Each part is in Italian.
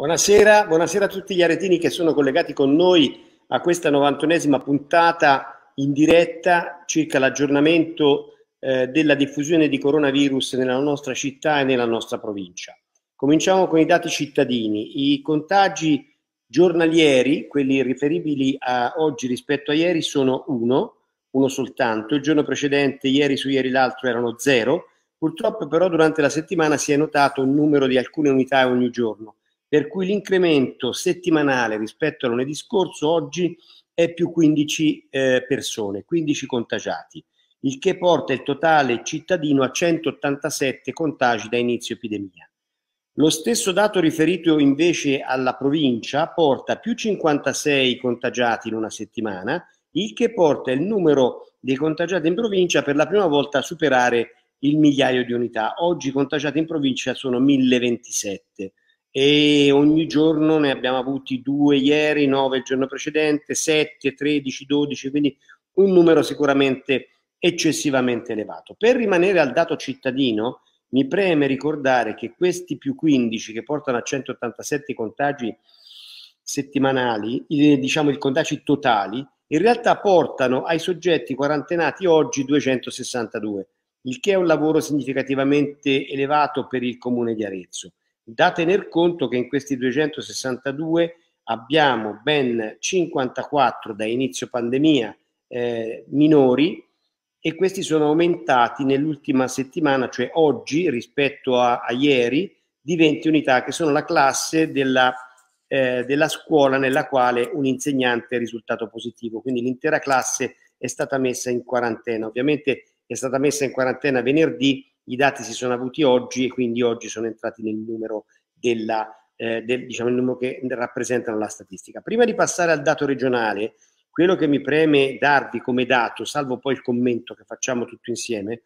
Buonasera, buonasera a tutti gli aretini che sono collegati con noi a questa 91esima puntata in diretta circa l'aggiornamento eh, della diffusione di coronavirus nella nostra città e nella nostra provincia. Cominciamo con i dati cittadini. I contagi giornalieri, quelli riferibili a oggi rispetto a ieri, sono uno, uno soltanto. Il giorno precedente, ieri su ieri l'altro, erano zero. Purtroppo però durante la settimana si è notato un numero di alcune unità ogni giorno per cui l'incremento settimanale rispetto a lunedì scorso oggi è più 15 eh, persone, 15 contagiati, il che porta il totale cittadino a 187 contagi da inizio epidemia. Lo stesso dato riferito invece alla provincia porta più 56 contagiati in una settimana, il che porta il numero dei contagiati in provincia per la prima volta a superare il migliaio di unità. Oggi i contagiati in provincia sono 1027 e ogni giorno ne abbiamo avuti due ieri, nove il giorno precedente, sette, tredici, dodici, quindi un numero sicuramente eccessivamente elevato. Per rimanere al dato cittadino, mi preme ricordare che questi più 15 che portano a 187 contagi settimanali, diciamo i contagi totali, in realtà portano ai soggetti quarantenati oggi 262, il che è un lavoro significativamente elevato per il comune di Arezzo. Da tener conto che in questi 262 abbiamo ben 54 da inizio pandemia eh, minori e questi sono aumentati nell'ultima settimana, cioè oggi rispetto a, a, ieri, di 20 unità che sono la classe della, eh, della scuola nella quale un insegnante è risultato positivo. Quindi l'intera classe è stata messa in quarantena. Ovviamente è stata messa in quarantena venerdì i dati si sono avuti oggi e quindi oggi sono entrati nel numero, della, eh, del, diciamo, numero che rappresentano la statistica. Prima di passare al dato regionale, quello che mi preme darvi come dato, salvo poi il commento che facciamo tutti insieme,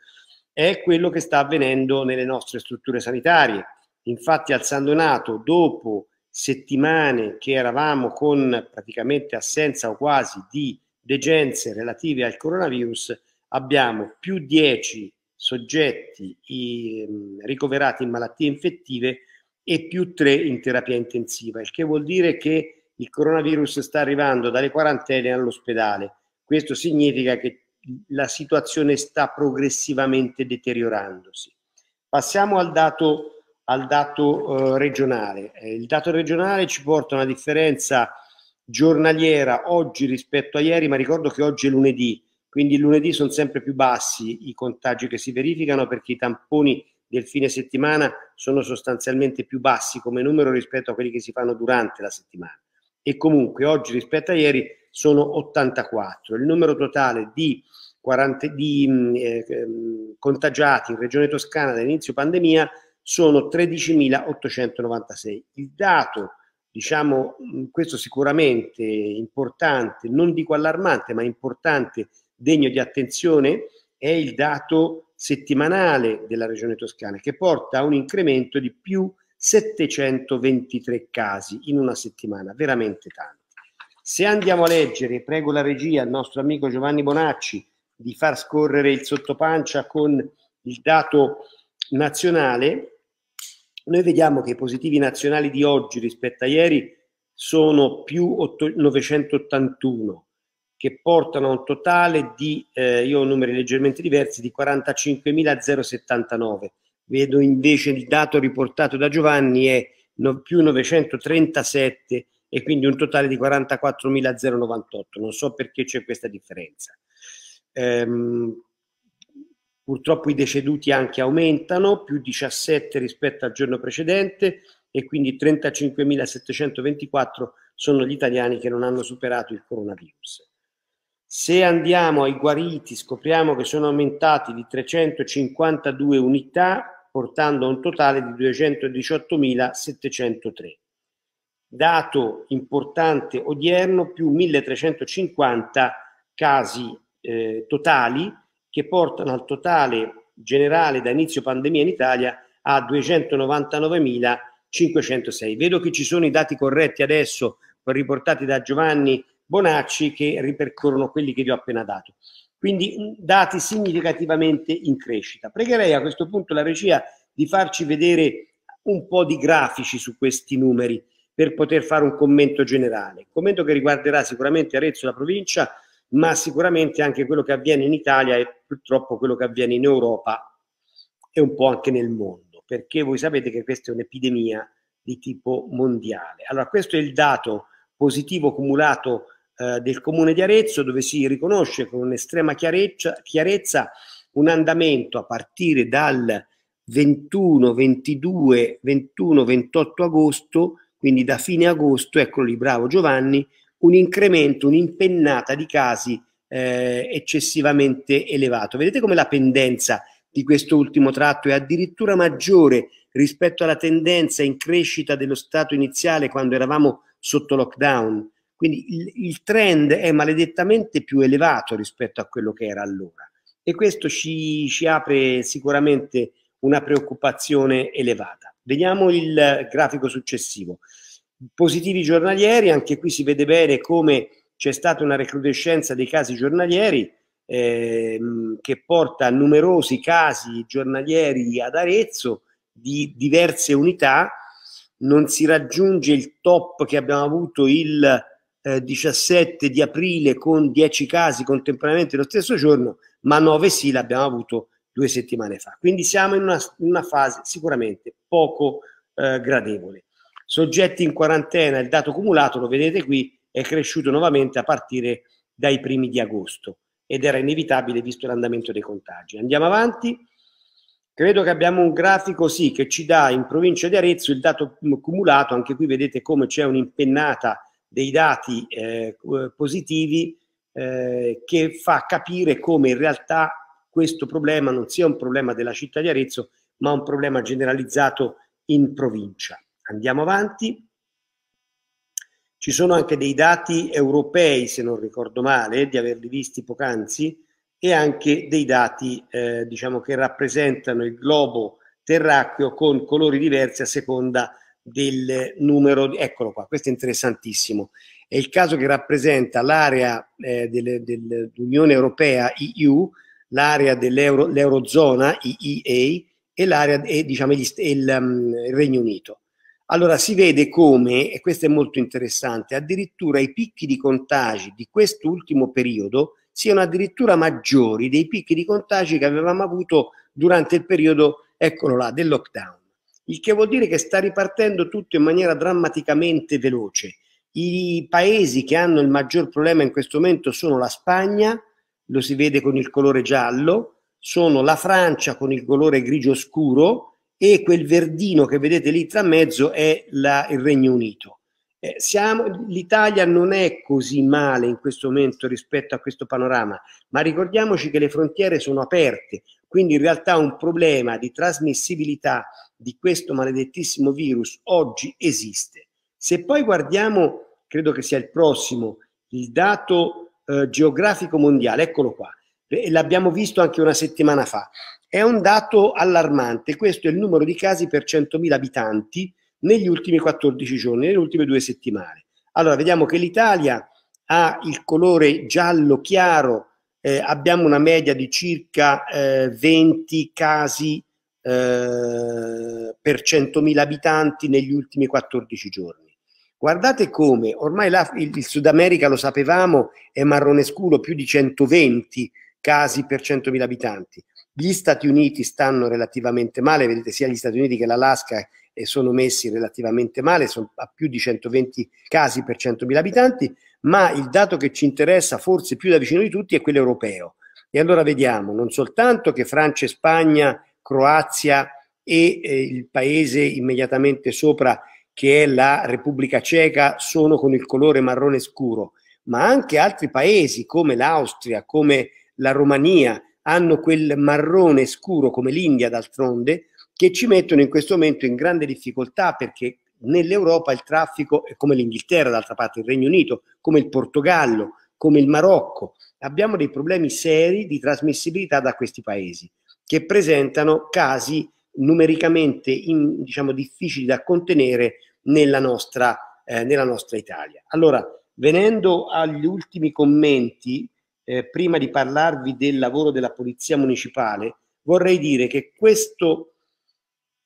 è quello che sta avvenendo nelle nostre strutture sanitarie. Infatti al San Donato, dopo settimane che eravamo con praticamente assenza o quasi di degenze relative al coronavirus, abbiamo più 10 soggetti i, ricoverati in malattie infettive e più tre in terapia intensiva, il che vuol dire che il coronavirus sta arrivando dalle quarantene all'ospedale. Questo significa che la situazione sta progressivamente deteriorandosi. Passiamo al dato, al dato eh, regionale. Eh, il dato regionale ci porta a una differenza giornaliera oggi rispetto a ieri, ma ricordo che oggi è lunedì, quindi lunedì sono sempre più bassi i contagi che si verificano perché i tamponi del fine settimana sono sostanzialmente più bassi come numero rispetto a quelli che si fanno durante la settimana. E comunque oggi rispetto a ieri sono 84. Il numero totale di, 40, di mm, eh, ehm, contagiati in regione toscana dall'inizio pandemia sono 13.896. Il dato, diciamo, mm, questo sicuramente importante, non dico allarmante, ma importante degno di attenzione è il dato settimanale della regione toscana che porta a un incremento di più 723 casi in una settimana, veramente tanti. Se andiamo a leggere, prego la regia, il nostro amico Giovanni Bonacci, di far scorrere il sottopancia con il dato nazionale, noi vediamo che i positivi nazionali di oggi rispetto a ieri sono più 8, 981, che portano a un totale di, eh, io ho numeri leggermente diversi, di 45.079. Vedo invece il dato riportato da Giovanni è no, più 937 e quindi un totale di 44.098. Non so perché c'è questa differenza. Ehm, purtroppo i deceduti anche aumentano, più 17 rispetto al giorno precedente e quindi 35.724 sono gli italiani che non hanno superato il coronavirus. Se andiamo ai guariti scopriamo che sono aumentati di 352 unità, portando a un totale di 218.703. Dato importante odierno, più 1.350 casi eh, totali che portano al totale generale da inizio pandemia in Italia a 299.506. Vedo che ci sono i dati corretti adesso riportati da Giovanni Bonacci che ripercorrono quelli che vi ho appena dato. Quindi dati significativamente in crescita. Pregherei a questo punto la regia di farci vedere un po' di grafici su questi numeri. per poter fare un commento generale. Commento che riguarderà sicuramente Arezzo e la provincia, ma sicuramente anche quello che avviene in Italia e purtroppo quello che avviene in Europa e un po' anche nel mondo, perché voi sapete che questa è un'epidemia di tipo mondiale. Allora, questo è il dato positivo cumulato eh, del comune di Arezzo, dove si riconosce con chiarezza, chiarezza un andamento a partire dal 21, 22, 21, 28 agosto, quindi da fine agosto, eccolo lì, bravo Giovanni, un incremento, un'impennata di casi eh, eccessivamente elevato. Vedete come la pendenza di questo ultimo tratto è addirittura maggiore rispetto alla tendenza in crescita dello stato iniziale quando eravamo sotto lockdown. Quindi il, il trend è maledettamente più elevato rispetto a quello che era allora e questo ci, ci apre sicuramente una preoccupazione elevata. Vediamo il grafico successivo. Positivi giornalieri, anche qui si vede bene come c'è stata una recrudescenza dei casi giornalieri eh, che porta a numerosi casi giornalieri ad Arezzo di diverse unità. Non si raggiunge il top che abbiamo avuto il eh, 17 di aprile con 10 casi contemporaneamente lo stesso giorno, ma 9 sì l'abbiamo avuto due settimane fa. Quindi siamo in una, una fase sicuramente poco eh, gradevole. Soggetti in quarantena, il dato cumulato, lo vedete qui, è cresciuto nuovamente a partire dai primi di agosto ed era inevitabile visto l'andamento dei contagi. Andiamo avanti. Credo che abbiamo un grafico sì che ci dà in provincia di Arezzo il dato cumulato, anche qui vedete come c'è un'impennata dei dati eh, positivi eh, che fa capire come in realtà questo problema non sia un problema della città di Arezzo, ma un problema generalizzato in provincia. Andiamo avanti. Ci sono anche dei dati europei, se non ricordo male, di averli visti poc'anzi, e anche dei dati eh, diciamo che rappresentano il globo terracqueo con colori diversi a seconda del numero. Eccolo qua, questo è interessantissimo è il caso che rappresenta l'area eh, dell'Unione Europea, EU, l'area dell'Eurozona, EEA, e l'area e, diciamo, il, um, il Regno Unito. Allora si vede come, e questo è molto interessante, addirittura i picchi di contagi di quest'ultimo periodo siano addirittura maggiori dei picchi di contagi che avevamo avuto durante il periodo, eccolo là, del lockdown. Il che vuol dire che sta ripartendo tutto in maniera drammaticamente veloce i paesi che hanno il maggior problema in questo momento sono la Spagna, lo si vede con il colore giallo, sono la Francia con il colore grigio scuro e quel verdino che vedete lì tra mezzo è la, il Regno Unito. Eh, siamo, L'Italia non è così male in questo momento rispetto a questo panorama, ma ricordiamoci che le frontiere sono aperte, quindi in realtà un problema di trasmissibilità di questo maledettissimo virus oggi esiste. Se poi guardiamo credo che sia il prossimo, il dato eh, geografico mondiale, eccolo qua, l'abbiamo visto anche una settimana fa. È un dato allarmante, questo è il numero di casi per 100.000 abitanti negli ultimi 14 giorni, nelle ultime due settimane. Allora, vediamo che l'Italia ha il colore giallo chiaro, eh, abbiamo una media di circa eh, 20 casi eh, per 100.000 abitanti negli ultimi 14 giorni. Guardate come, ormai la, il, il, Sud America lo sapevamo, è marrone scuro, più di 120 casi per 100.000 abitanti. Gli Stati Uniti stanno relativamente male, vedete sia gli Stati Uniti che l'Alaska eh, sono messi relativamente male, sono a più di 120 casi per 100.000 abitanti, ma il dato che ci interessa forse più da vicino di tutti è quello europeo. E allora vediamo non soltanto che Francia e Spagna, Croazia e eh, il paese immediatamente sopra che è la Repubblica Ceca, sono con il colore marrone scuro, ma anche altri paesi come l'Austria, come la Romania, hanno quel marrone scuro come l'India d'altronde, che ci mettono in questo momento in grande difficoltà perché nell'Europa il traffico è come l'Inghilterra, d'altra parte il Regno Unito, come il Portogallo, come il Marocco. Abbiamo dei problemi seri di trasmissibilità da questi paesi che presentano casi numericamente in, diciamo, difficili da contenere nella nostra, eh, nella nostra Italia. Allora, venendo agli ultimi commenti, eh, prima di parlarvi del lavoro della Polizia Municipale, vorrei dire che questo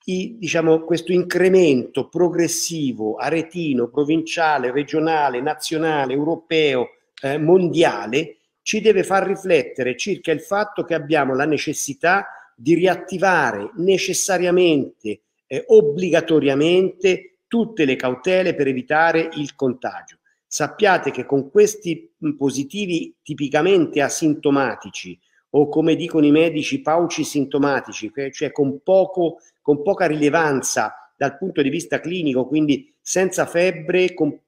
i, diciamo, questo incremento progressivo, aretino, provinciale, regionale, nazionale, europeo, eh, mondiale, ci deve far riflettere circa il fatto che abbiamo la necessità di riattivare necessariamente, eh, obbligatoriamente, tutte le cautele per evitare il contagio. Sappiate che con questi positivi tipicamente asintomatici o come dicono i medici pauci sintomatici, cioè con, poco, con poca rilevanza dal punto di vista clinico, quindi senza febbre, con un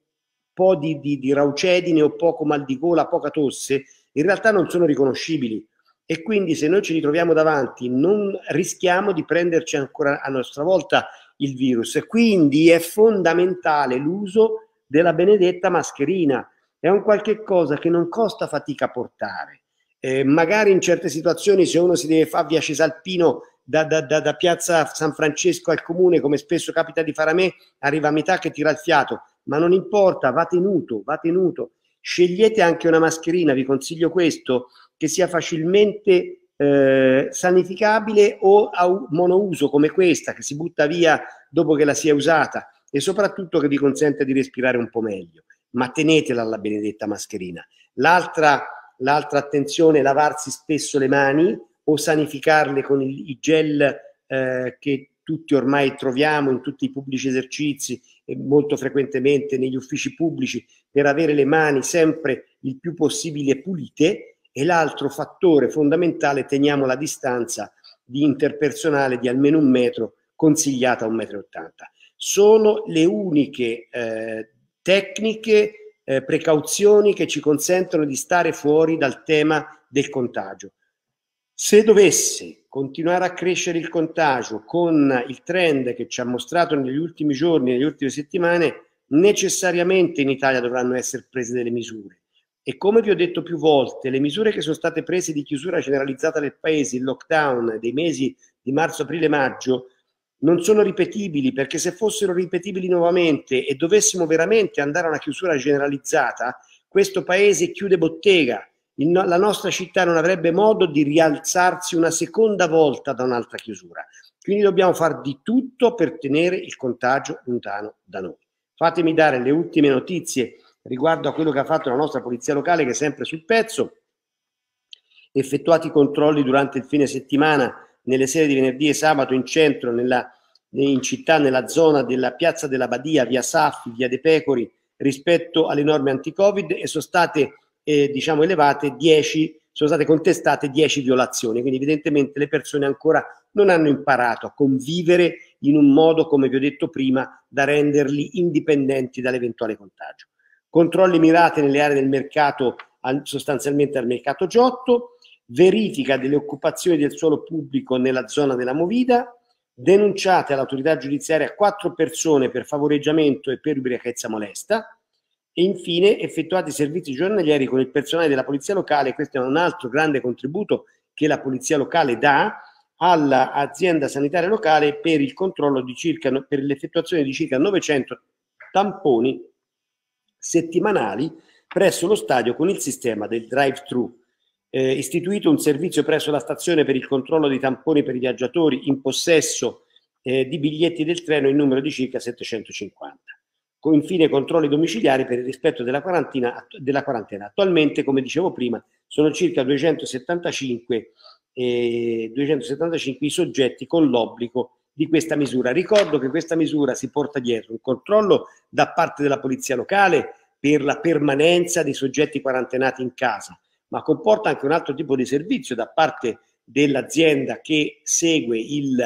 po' di, di, di raucedine o poco mal di gola, poca tosse, in realtà non sono riconoscibili e quindi se noi ci ritroviamo davanti non rischiamo di prenderci ancora a nostra volta il virus. Quindi è fondamentale l'uso della benedetta mascherina. È un qualche cosa che non costa fatica portare. Eh, magari in certe situazioni se uno si deve fare via Cesalpino da, da, da, da, piazza San Francesco al comune, come spesso capita di fare a me, arriva a metà che tira il fiato, ma non importa, va tenuto, va tenuto. Scegliete anche una mascherina, vi consiglio questo, che sia facilmente eh, sanificabile o a monouso come questa, che si butta via dopo che la sia usata e soprattutto che vi consente di respirare un po' meglio. Ma tenetela la benedetta mascherina. L'altra, l'altra attenzione è lavarsi spesso le mani o sanificarle con i gel eh, che tutti ormai troviamo in tutti i pubblici esercizi molto frequentemente negli uffici pubblici per avere le mani sempre il più possibile pulite e l'altro fattore fondamentale teniamo la distanza di interpersonale di almeno un metro consigliata a un metro e ottanta. Sono le uniche eh, tecniche, eh, precauzioni che ci consentono di stare fuori dal tema del contagio. Se dovesse continuare a crescere il contagio con il trend che ci ha mostrato negli ultimi giorni, nelle ultime settimane, necessariamente in Italia dovranno essere prese delle misure. E come vi ho detto più volte, le misure che sono state prese di chiusura generalizzata del paese, il lockdown dei mesi di marzo, aprile, maggio, non sono ripetibili perché se fossero ripetibili nuovamente e dovessimo veramente andare a una chiusura generalizzata, questo paese chiude bottega il, la nostra città non avrebbe modo di rialzarsi una seconda volta da un'altra chiusura. Quindi dobbiamo fare di tutto per tenere il contagio lontano da noi. Fatemi dare le ultime notizie riguardo a quello che ha fatto la nostra polizia locale che è sempre sul pezzo. Effettuati controlli durante il fine settimana nelle sere di venerdì e sabato in centro, nella, in città, nella zona della piazza della Badia, via Saffi, via De Pecori, rispetto alle norme anti-Covid e sono state eh, diciamo elevate 10 sono state contestate 10 violazioni, quindi evidentemente le persone ancora non hanno imparato a convivere in un modo, come vi ho detto prima, da renderli indipendenti dall'eventuale contagio. Controlli mirati nelle aree del mercato, sostanzialmente al mercato Giotto, verifica delle occupazioni del suolo pubblico nella zona della Movida, denunciate all'autorità giudiziaria quattro persone per favoreggiamento e per ubriachezza molesta, e infine effettuati servizi giornalieri con il personale della polizia locale. Questo è un altro grande contributo che la polizia locale dà all'azienda sanitaria locale per il controllo di circa, per l'effettuazione di circa 900 tamponi settimanali presso lo stadio con il sistema del drive-thru. Eh, istituito un servizio presso la stazione per il controllo dei tamponi per i viaggiatori in possesso eh, di biglietti del treno in numero di circa 750 infine controlli domiciliari per il rispetto della quarantena, della quarantena. Attualmente, come dicevo prima, sono circa 275, eh, 275 i soggetti con l'obbligo di questa misura. Ricordo che questa misura si porta dietro un controllo da parte della polizia locale per la permanenza dei soggetti quarantenati in casa, ma comporta anche un altro tipo di servizio da parte dell'azienda che segue il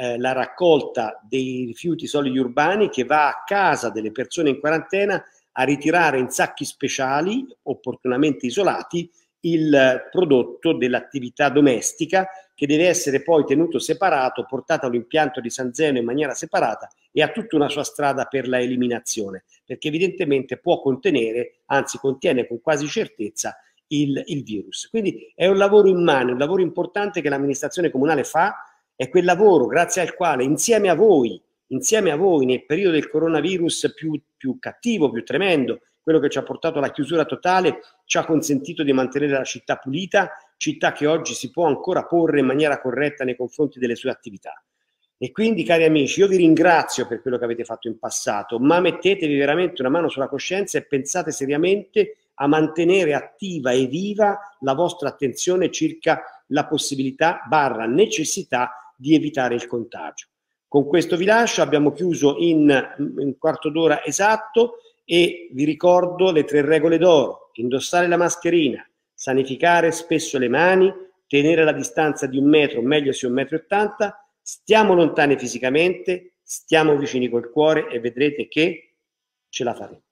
eh, la raccolta dei rifiuti solidi urbani che va a casa delle persone in quarantena a ritirare in sacchi speciali, opportunamente isolati, il prodotto dell'attività domestica che deve essere poi tenuto separato, portato all'impianto di San Zeno in maniera separata e ha tutta una sua strada per la eliminazione, perché evidentemente può contenere, anzi contiene con quasi certezza il, il virus. Quindi è un lavoro immane, un lavoro importante che l'amministrazione comunale fa è quel lavoro grazie al quale insieme a voi, insieme a voi nel periodo del coronavirus più, più cattivo, più tremendo, quello che ci ha portato alla chiusura totale, ci ha consentito di mantenere la città pulita, città che oggi si può ancora porre in maniera corretta nei confronti delle sue attività. E quindi, cari amici, io vi ringrazio per quello che avete fatto in passato, ma mettetevi veramente una mano sulla coscienza e pensate seriamente a mantenere attiva e viva la vostra attenzione circa la possibilità barra necessità di evitare il contagio. Con questo vi lascio, abbiamo chiuso in un quarto d'ora esatto e vi ricordo le tre regole d'oro, indossare la mascherina, sanificare spesso le mani, tenere la distanza di un metro, meglio se un metro e ottanta, stiamo lontani fisicamente, stiamo vicini col cuore e vedrete che ce la faremo.